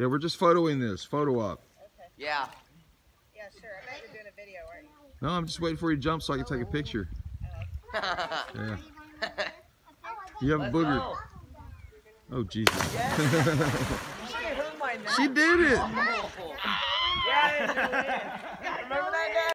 Yeah, we're just photoing this. Photo op. Yeah. Yeah, sure. I bet you're doing a video, aren't you? No, I'm just waiting for you to jump so I can take a oh. picture. Oh. Yeah. You have a booger. Oh, Jesus. She did it.